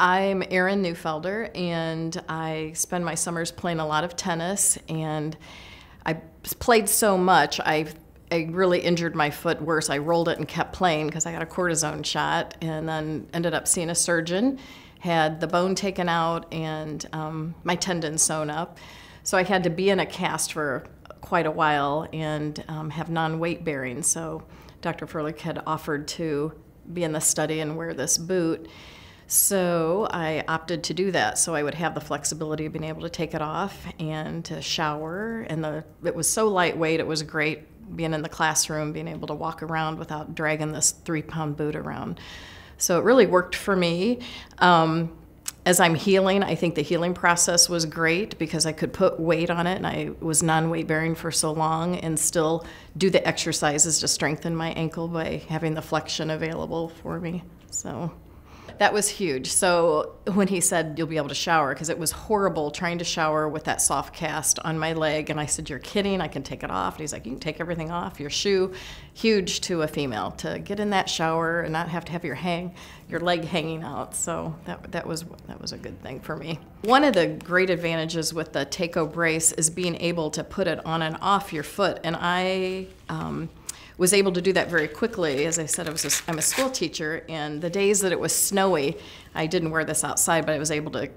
I'm Erin Neufelder, and I spend my summers playing a lot of tennis. And I played so much, I I really injured my foot worse. I rolled it and kept playing because I got a cortisone shot, and then ended up seeing a surgeon. Had the bone taken out and um, my tendon sewn up. So I had to be in a cast for quite a while and um, have non-weight bearing. So Dr. Froelich had offered to be in the study and wear this boot. So I opted to do that so I would have the flexibility of being able to take it off and to shower. And the, it was so lightweight, it was great being in the classroom, being able to walk around without dragging this three pound boot around. So it really worked for me. Um, as I'm healing, I think the healing process was great because I could put weight on it and I was non weight bearing for so long and still do the exercises to strengthen my ankle by having the flexion available for me. So that was huge. So when he said you'll be able to shower, because it was horrible trying to shower with that soft cast on my leg, and I said, "You're kidding! I can take it off." And he's like, "You can take everything off. Your shoe, huge to a female to get in that shower and not have to have your hang, your leg hanging out." So that that was that was a good thing for me. One of the great advantages with the TayCo brace is being able to put it on and off your foot, and I. Um, was able to do that very quickly. As I said, I was a, I'm a school teacher, and the days that it was snowy, I didn't wear this outside, but I was able to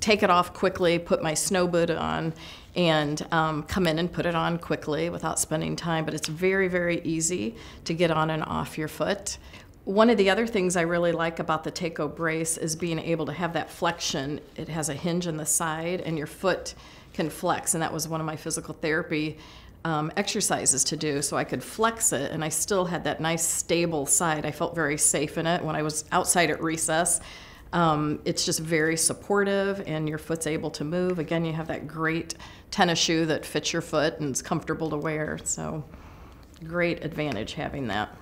take it off quickly, put my snow boot on, and um, come in and put it on quickly without spending time. But it's very, very easy to get on and off your foot. One of the other things I really like about the TayCo brace is being able to have that flexion. It has a hinge in the side, and your foot can flex, and that was one of my physical therapy um, exercises to do so I could flex it and I still had that nice stable side. I felt very safe in it when I was outside at recess. Um, it's just very supportive and your foot's able to move. Again, you have that great tennis shoe that fits your foot and is comfortable to wear. So, great advantage having that.